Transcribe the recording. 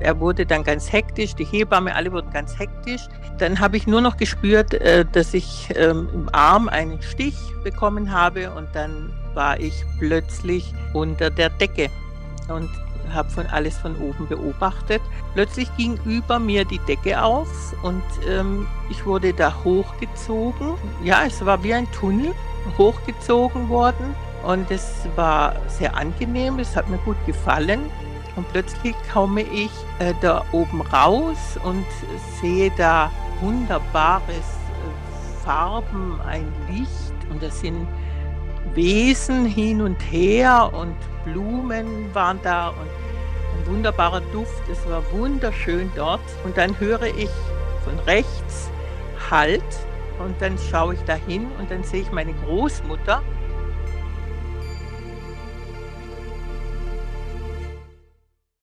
Er wurde dann ganz hektisch, die Hebamme, alle wurden ganz hektisch. Dann habe ich nur noch gespürt, äh, dass ich ähm, im Arm einen Stich bekommen habe und dann war ich plötzlich unter der Decke und habe von alles von oben beobachtet. Plötzlich ging über mir die Decke auf und ähm, ich wurde da hochgezogen. Ja, es war wie ein Tunnel hochgezogen worden und es war sehr angenehm, es hat mir gut gefallen. Und plötzlich komme ich äh, da oben raus und sehe da wunderbares äh, Farben, ein Licht und das sind Wesen hin und her und Blumen waren da und ein wunderbarer Duft. Es war wunderschön dort. Und dann höre ich von rechts Halt und dann schaue ich dahin und dann sehe ich meine Großmutter